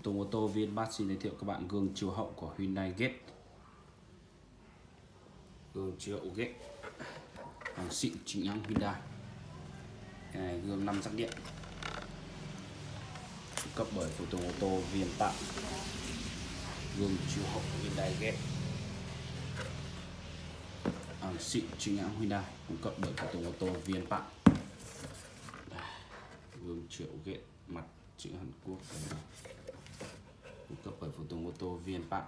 Phụ tùng ô tô Viên Bát xin giới thiệu các bạn gương chiếu hậu của Hyundai Gate. Gương chiếu hậu Gate. Hàng xịn chính hãng Hyundai. Cái này gương 5 sắc điện. Cấp bởi phụ tùng ô tô Viên tặng Gương chiếu hậu Hyundai Gate. Hàng xịn chính hãng Hyundai cung cấp bởi phụ tùng ô tô Viên tặng gương triệu ghệ mặt chữ Hàn Quốc của tổ tô viên bạn